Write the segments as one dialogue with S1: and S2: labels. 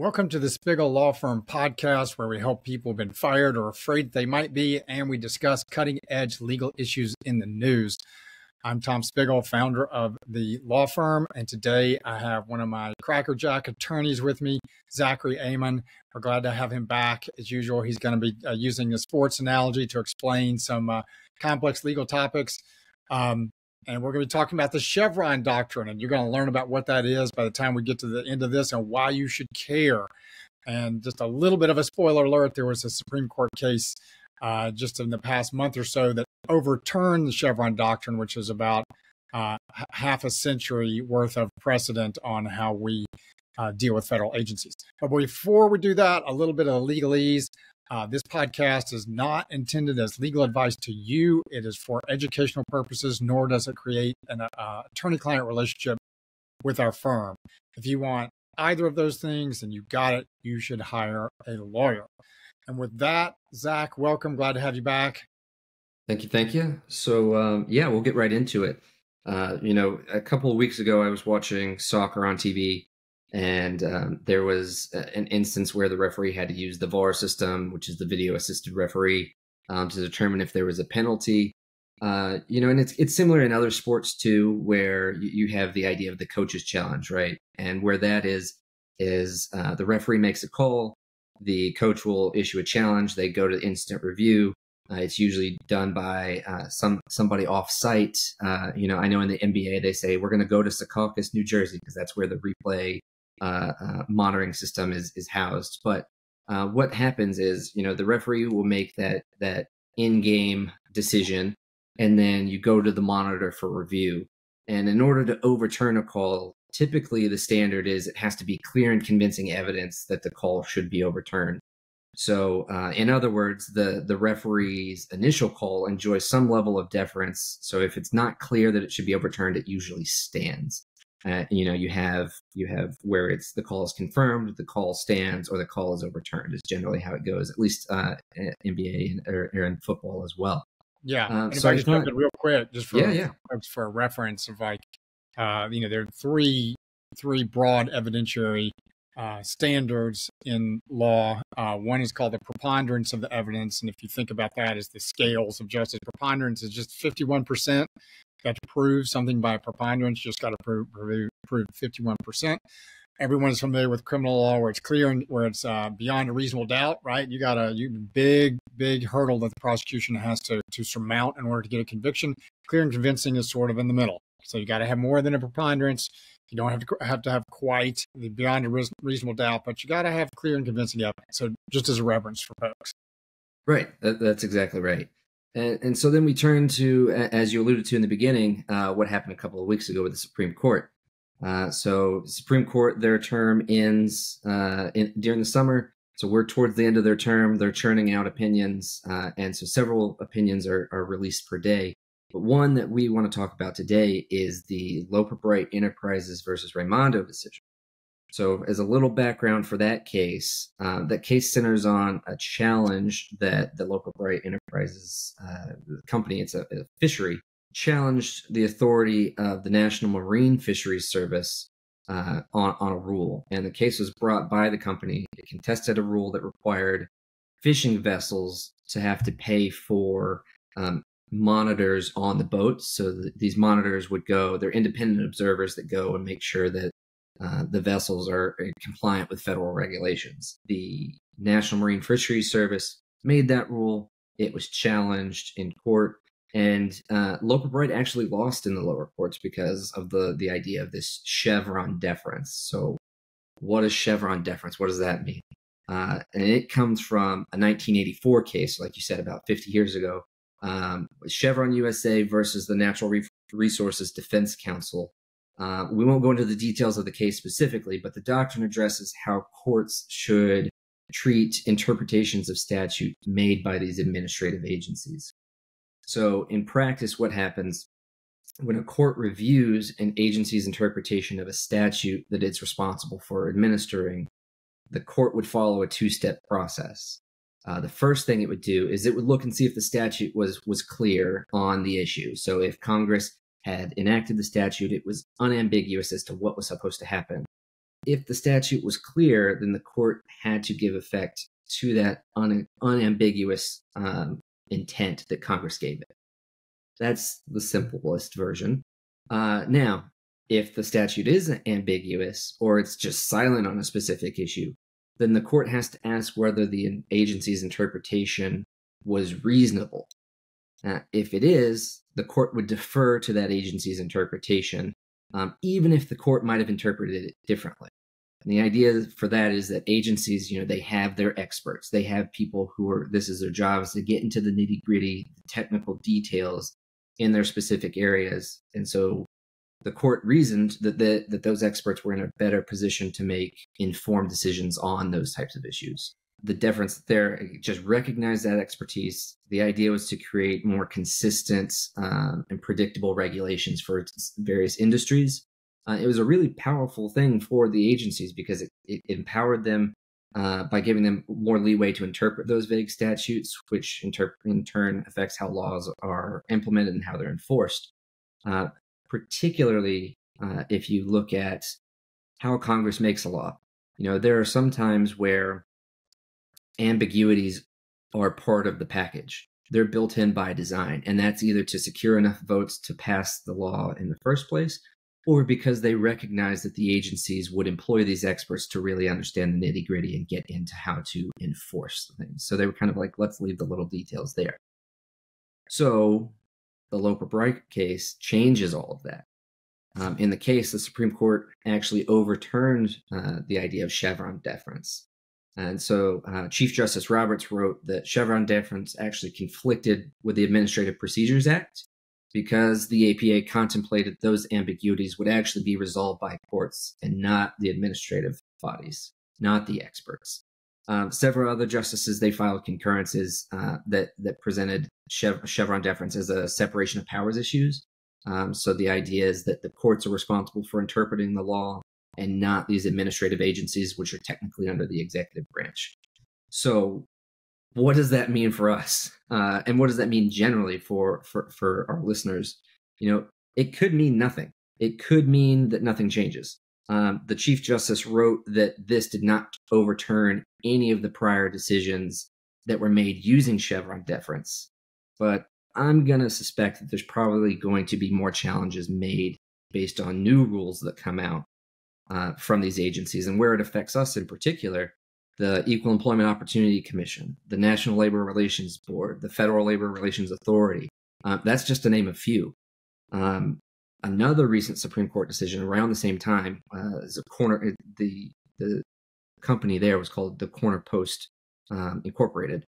S1: Welcome to the Spiggle Law Firm podcast, where we help people who've been fired or afraid they might be, and we discuss cutting edge legal issues in the news. I'm Tom Spiggle, founder of the law firm, and today I have one of my crackerjack attorneys with me, Zachary Amon. We're glad to have him back. As usual, he's going to be uh, using a sports analogy to explain some uh, complex legal topics. Um, and we're going to be talking about the Chevron doctrine, and you're going to learn about what that is by the time we get to the end of this and why you should care. And just a little bit of a spoiler alert there was a Supreme Court case uh, just in the past month or so that overturned the Chevron doctrine, which is about uh, half a century worth of precedent on how we uh, deal with federal agencies. But before we do that, a little bit of legalese. Uh, this podcast is not intended as legal advice to you. It is for educational purposes, nor does it create an uh, attorney client relationship with our firm. If you want either of those things and you got it, you should hire a lawyer. And with that, Zach, welcome. Glad to have you back.
S2: Thank you. Thank you. So, um, yeah, we'll get right into it. Uh, you know, a couple of weeks ago, I was watching soccer on TV and um, there was an instance where the referee had to use the VAR system, which is the video assisted referee, um, to determine if there was a penalty. Uh, you know, and it's it's similar in other sports too, where you, you have the idea of the coach's challenge, right? And where that is is uh, the referee makes a call, the coach will issue a challenge, they go to instant review. Uh, it's usually done by uh, some somebody off site. Uh, you know, I know in the NBA they say we're going to go to Secaucus, New Jersey, because that's where the replay uh, uh, monitoring system is is housed. But uh, what happens is, you know, the referee will make that that in game decision, and then you go to the monitor for review. And in order to overturn a call, typically the standard is it has to be clear and convincing evidence that the call should be overturned. So, uh, in other words, the the referee's initial call enjoys some level of deference. So, if it's not clear that it should be overturned, it usually stands. Uh, you know, you have you have where it's the call is confirmed, the call stands, or the call is overturned. Is generally how it goes, at least uh, NBA and, or, or in football as well.
S1: Yeah. Um, so I just in real quick, just for yeah, yeah. for a reference of like, uh, you know, there are three three broad evidentiary uh, standards in law. Uh, one is called the preponderance of the evidence, and if you think about that as the scales of justice, preponderance is just fifty one percent got to prove something by preponderance, just got to prove, prove 51%. Everyone is familiar with criminal law where it's clear and where it's uh, beyond a reasonable doubt, right? You got a you, big, big hurdle that the prosecution has to, to surmount in order to get a conviction. Clear and convincing is sort of in the middle. So you got to have more than a preponderance. You don't have to have to have quite the beyond a reasonable doubt, but you got to have clear and convincing evidence. So just as a reference for folks.
S2: Right. That, that's exactly right. And, and, so then we turn to, as you alluded to in the beginning, uh, what happened a couple of weeks ago with the Supreme Court. Uh, so, Supreme Court, their term ends uh, in, during the summer. So, we're towards the end of their term. They're churning out opinions. Uh, and so, several opinions are, are released per day. But one that we want to talk about today is the Loper Bright Enterprises versus Raimondo decision. So, as a little background for that case, uh, that case centers on a challenge that the Loper Bright Enterprises uh, company, it's a, a, fishery, challenged the authority of the National Marine Fisheries Service uh, on, on a rule. And the case was brought by the company. It contested a rule that required fishing vessels to have to pay for um, monitors on the boats. So th- these monitors would go, they're independent observers that go and make sure that uh, the vessels are uh, compliant with federal regulations. The National Marine Fisheries Service made that rule. It was challenged in court, and uh, Loper Bright actually lost in the lower courts because of the the idea of this Chevron deference. So, what is Chevron deference? What does that mean? Uh, and it comes from a 1984 case, like you said, about 50 years ago, um, Chevron USA versus the Natural Resources Defense Council uh, we won't go into the details of the case specifically, but the doctrine addresses how courts should treat interpretations of statute made by these administrative agencies. So, in practice, what happens when a court reviews an agency's interpretation of a statute that it's responsible for administering, the court would follow a two step process. Uh, the first thing it would do is it would look and see if the statute was was clear on the issue. So if Congress had enacted the statute, it was unambiguous as to what was supposed to happen. if the statute was clear, then the court had to give effect to that un- unambiguous um, intent that Congress gave it. That's the simplest version. Uh, now, if the statute is ambiguous or it's just silent on a specific issue, then the court has to ask whether the agency's interpretation was reasonable. If it is, the court would defer to that agency's interpretation, um, even if the court might have interpreted it differently. And the idea for that is that agencies, you know, they have their experts. They have people who are, this is their job, is to get into the nitty gritty, technical details in their specific areas. And so the court reasoned that, the, that those experts were in a better position to make informed decisions on those types of issues. The difference there just recognize that expertise. The idea was to create more consistent um, and predictable regulations for various industries uh, it was a really powerful thing for the agencies because it, it empowered them uh, by giving them more leeway to interpret those vague statutes, which inter- in turn affects how laws are implemented and how they're enforced. Uh, particularly uh, if you look at how Congress makes a law. You know, there are some times where ambiguities are part of the package. They're built in by design, and that's either to secure enough votes to pass the law in the first place, or because they recognize that the agencies would employ these experts to really understand the nitty gritty and get into how to enforce things. So they were kind of like, let's leave the little details there. So the Loper Bright case changes all of that. Um, in the case, the Supreme Court actually overturned uh, the idea of Chevron deference. And so uh, Chief Justice Roberts wrote that Chevron deference actually conflicted with the Administrative Procedures Act because the APA contemplated those ambiguities would actually be resolved by courts and not the administrative bodies, not the experts. Um, several other justices they filed concurrences uh, that that presented Chev- Chevron deference as a separation of powers issues. Um, so the idea is that the courts are responsible for interpreting the law and not these administrative agencies, which are technically under the executive branch. So what does that mean for us? Uh, and what does that mean generally for, for for our listeners? You know it could mean nothing. It could mean that nothing changes. Um, the chief justice wrote that this did not overturn any of the prior decisions that were made using chevron deference but i'm going to suspect that there's probably going to be more challenges made based on new rules that come out uh, from these agencies and where it affects us in particular the Equal Employment Opportunity Commission, the National Labor Relations Board, the Federal Labor Relations Authority. Uh, that's just to name a few. Um, another recent Supreme Court decision around the same time uh, is a corner. The the company there was called the Corner Post um, Incorporated.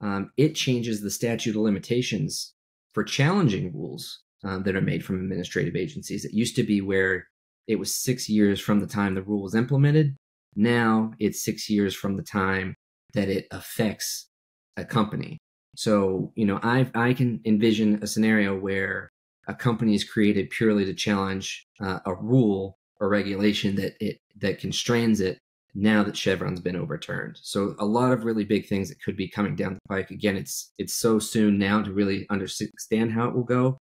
S2: Um, it changes the statute of limitations for challenging rules um, that are made from administrative agencies. It used to be where it was six years from the time the rule was implemented now it's six years from the time that it affects a company. So, you know, I I can envision a scenario where a company is created purely to challenge uh, a rule or regulation that it that constrains it now that Chevron's been overturned. So a lot of really big things that could be coming down the pike. Again, it's it's so soon now to really understand how it will go,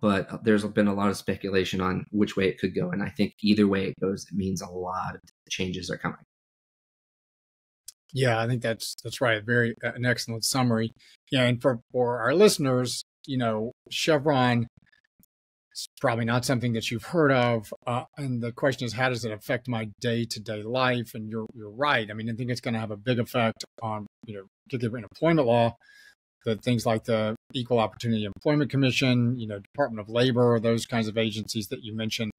S2: but there's been a lot of speculation on which way it could go, and I think either way it goes, it means a lot of changes are coming.
S1: Yeah, I think that's that's right. Very uh, an excellent summary. Yeah, and for for our listeners, you know, Chevron is probably not something that you've heard of. Uh, and the question is, how does it affect my day to day life? And you're you're right. I mean, I think it's going to have a big effect on you know, particularly employment law, the things like the Equal Opportunity Employment Commission, you know, Department of Labor, those kinds of agencies that you mentioned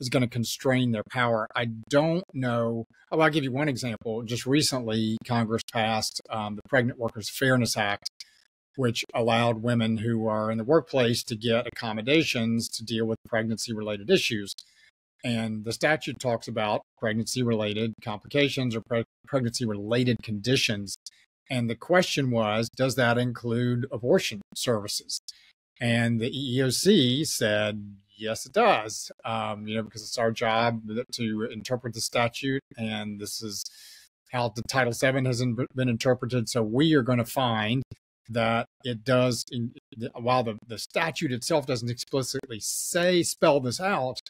S1: is going to constrain their power. I don't know. Oh, I'll give you one example. Just recently, Congress passed um, the Pregnant Workers Fairness Act, which allowed women who are in the workplace to get accommodations to deal with pregnancy related issues. And the statute talks about pregnancy related complications or pre- pregnancy related conditions. And the question was, does that include abortion services? And the EEOC said, yes, it does. Um, you know, because it's our job to interpret the statute, and this is how the Title VII has been interpreted. So we are going to find that it does, in, while the, the statute itself doesn't explicitly say spell this out,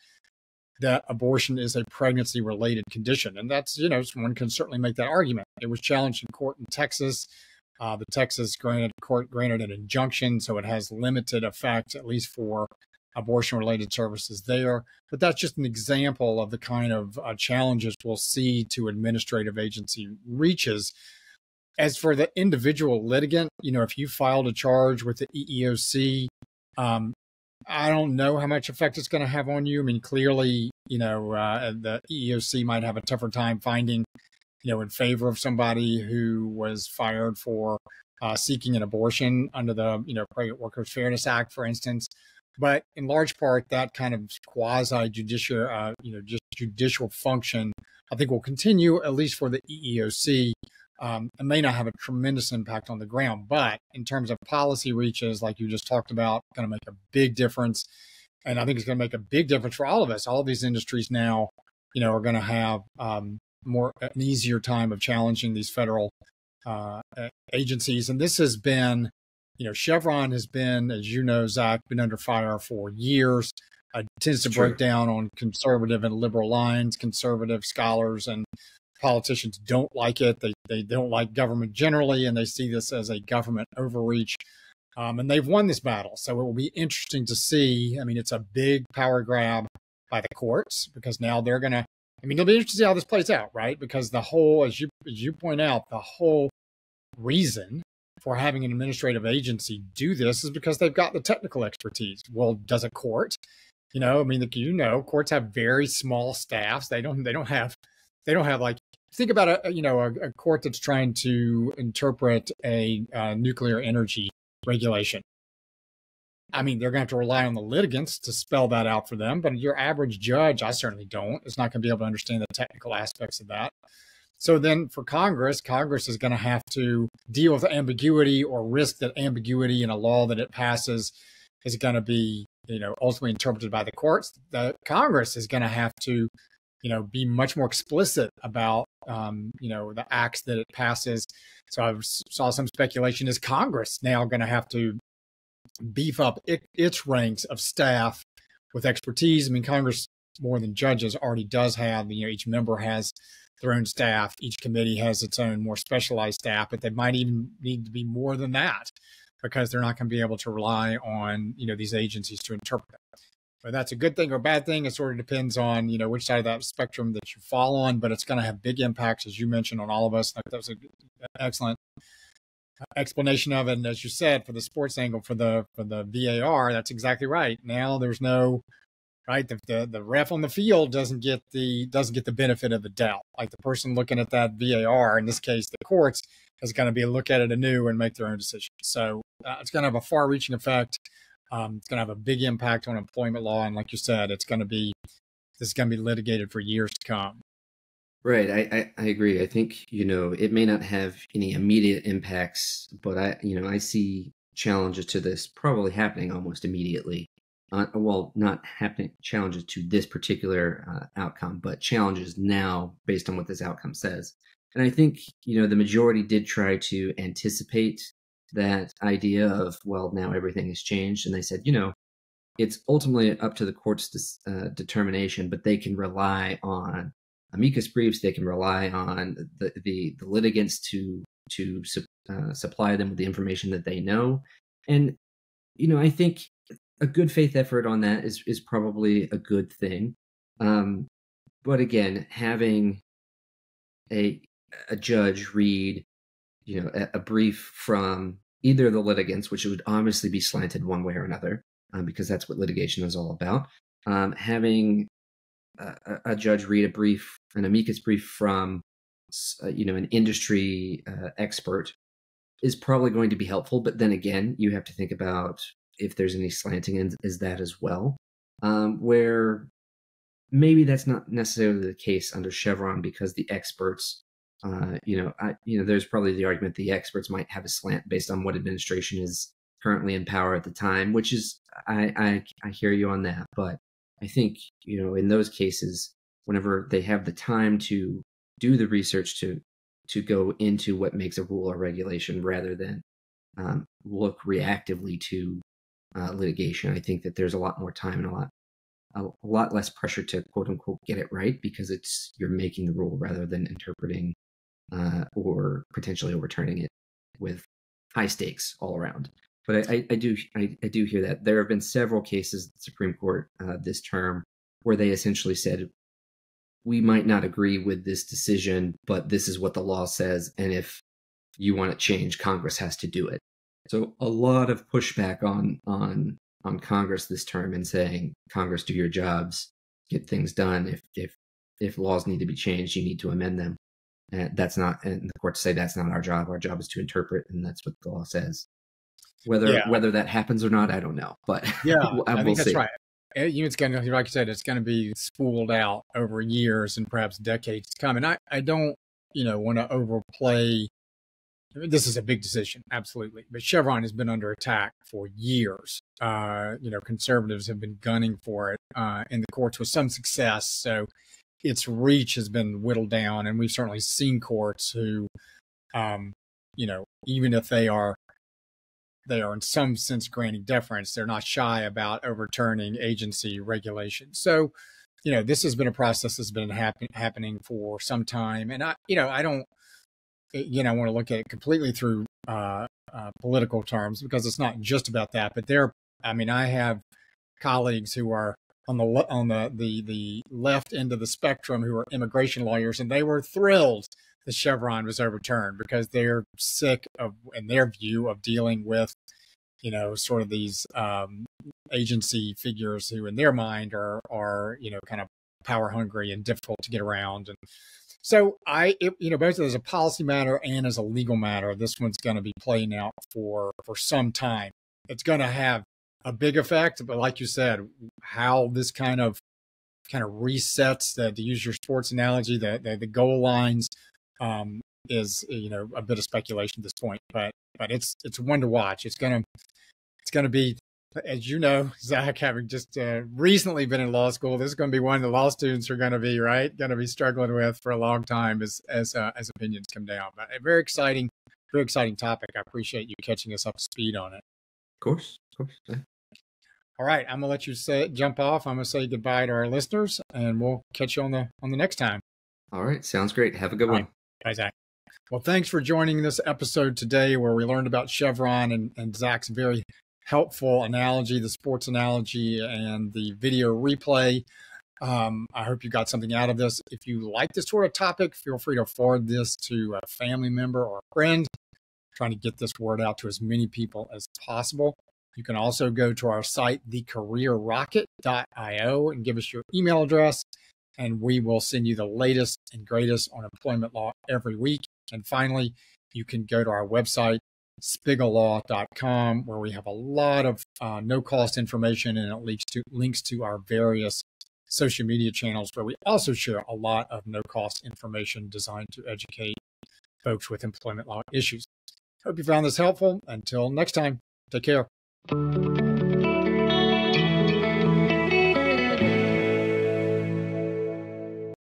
S1: that abortion is a pregnancy related condition. And that's, you know, one can certainly make that argument. It was challenged in court in Texas. Uh, the Texas granted court granted an injunction, so it has limited effect, at least for abortion related services there. But that's just an example of the kind of uh, challenges we'll see to administrative agency reaches. As for the individual litigant, you know, if you filed a charge with the EEOC, um, I don't know how much effect it's going to have on you. I mean, clearly, you know, uh, the EEOC might have a tougher time finding, you know, in favor of somebody who was fired for uh, seeking an abortion under the, you know, Pregnant Workers Fairness Act, for instance. But in large part, that kind of quasi judicial, uh, you know, just judicial function, I think will continue at least for the EEOC. Um, it may not have a tremendous impact on the ground, but in terms of policy reaches, like you just talked about, going to make a big difference. And I think it's going to make a big difference for all of us. All of these industries now, you know, are going to have um, more an easier time of challenging these federal uh, agencies. And this has been you know, Chevron has been, as you know, Zach, been under fire for years. It tends to break down on conservative and liberal lines. Conservative scholars and politicians don't like it. They they don't like government generally, and they see this as a government overreach. Um, and they've won this battle, so it will be interesting to see. I mean, it's a big power grab by the courts because now they're going to. I mean, it'll be interesting to see how this plays out, right? Because the whole, as you as you point out, the whole reason for having an administrative agency do this is because they've got the technical expertise. Well, does a court? You know, I mean, you know, courts have very small staffs. They don't. They don't have. They don't have like. Think about a you know a, a court that's trying to interpret a uh, nuclear energy regulation. I mean, they're going to have to rely on the litigants to spell that out for them. But your average judge, I certainly don't, is not going to be able to understand the technical aspects of that. So then for Congress, Congress is going to have to deal with ambiguity or risk that ambiguity in a law that it passes is going to be, you know, ultimately interpreted by the courts. The Congress is going to have to, you know, be much more explicit about, um, you know, the acts that it passes. So I saw some speculation: is Congress now going to have to beef up it, its ranks of staff with expertise? I mean, Congress more than judges already does have. You know, each member has their own staff. Each committee has its own more specialized staff, but they might even need to be more than that because they're not going to be able to rely on you know these agencies to interpret it. But that's a good thing or bad thing. It sort of depends on you know which side of that spectrum that you fall on. But it's going to have big impacts, as you mentioned, on all of us. That was an excellent explanation of it. And as you said, for the sports angle, for the for the VAR, that's exactly right. Now there's no right? The, the, the ref on the field doesn't get the doesn't get the benefit of the doubt. Like the person looking at that VAR, in this case, the courts, is going to be look at it anew and make their own decision. So uh, it's going to have a far-reaching effect. Um, it's going to have a big impact on employment law, and like you said, it's going to be this is going to be litigated for years to come.
S2: Right, I, I, I agree. I think you know it may not have any immediate impacts, but I you know I see challenges to this probably happening almost immediately uh, well, not happening challenges to this particular uh, outcome, but challenges now based on what this outcome says. And I think, you know, the majority did try to anticipate that idea of, well, now everything has changed. And they said, you know, it's ultimately up to the court's uh, determination, but they can rely on amicus briefs. They can rely on the, the, the litigants to, to uh, supply them with the information that they know. And, you know, I think a good faith effort on that is is probably a good thing. Um, but again, having a a judge read, you know, a, a, brief from either the litigants, which would obviously be slanted one way or another, um, because that's what litigation is all about. Um, having a, a, judge read a brief, an amicus brief from, uh, you know, an industry uh, expert is probably going to be helpful. But then again, you have to think about if there's any slanting in is that as well, um, where maybe that's not necessarily the case under Chevron because the experts, uh, you know, I, you know, there's probably the argument the experts might have a slant based on what administration is currently in power at the time, which is I I, I hear you on that, but I think you know in those cases, whenever they have the time to do the research to to go into what makes a rule or regulation rather than um, look reactively to uh, litigation. I think that there's a lot more time and a lot a, a, lot less pressure to quote unquote get it right because it's you're making the rule rather than interpreting uh, or potentially overturning it with high stakes all around. But I, I, I do I, I, do hear that there have been several cases the Supreme Court uh, this term where they essentially said we might not agree with this decision, but this is what the law says, and if you want to change, Congress has to do it. So a lot of pushback on on on Congress this term and saying, Congress, do your jobs, get things done. If if if laws need to be changed, you need to amend them. And that's not, and the courts say that's not our job. Our job is to interpret, and that's what the law says. Whether yeah. whether that happens or not, I don't know. But
S1: yeah, I, I think that's see. right. It's going to, like you said, it's going to be spooled out over years and perhaps decades to come. And I, I don't, you know, want to overplay this is a big decision, absolutely. But Chevron has been under attack for years. Uh, you know, conservatives have been gunning for it uh, in the courts with some success. So its reach has been whittled down, and we've certainly seen courts who, um, you know, even if they are they are in some sense granting deference, they're not shy about overturning agency regulation. So, you know, this has been a process that's been happen- happening for some time, and I, you know, I don't you know, I want to look at it completely through uh, uh, political terms because it's not just about that. But there, I mean, I have colleagues who are on the on the, the the left end of the spectrum who are immigration lawyers, and they were thrilled that Chevron was overturned because they're sick of, in their view, of dealing with, you know, sort of these um, agency figures who, in their mind, are are you know kind of power hungry and difficult to get around and so I, it, you know, both as a policy matter and as a legal matter, this one's going to be playing out for for some time. It's going to have a big effect, but like you said, how this kind of kind of resets the to use your sports analogy, the the, the goal lines um, is you know a bit of speculation at this point, but but it's it's one to watch. It's gonna it's gonna be as you know, Zach, having just uh, recently been in law school, this is going to be one the law students are going to be right, going to be struggling with for a long time as as uh, as opinions come down. But a very exciting, very exciting topic. I appreciate you catching us up to speed on it.
S2: Of course, of course. Yeah.
S1: All right, I'm gonna let you say jump off. I'm gonna say goodbye to our listeners, and we'll catch you on the on the next time.
S2: All right, sounds great. Have a good All one.
S1: Bye, Zach. Well, thanks for joining this episode today, where we learned about Chevron and, and Zach's very helpful analogy, the sports analogy, and the video replay. Um, I hope you got something out of this. If you like this sort of topic, feel free to forward this to a family member or a friend, trying to get this word out to as many people as possible. You can also go to our site, thecareerrocket.io, and give us your email address, and we will send you the latest and greatest on employment law every week. And finally, you can go to our website, spigglelaw.com, where we have a lot of uh, no cost information and it links to, links to our various social media channels where we also share a lot of no cost information designed to educate folks with employment law issues. Hope you found this helpful. Until next time, take care. Thank you.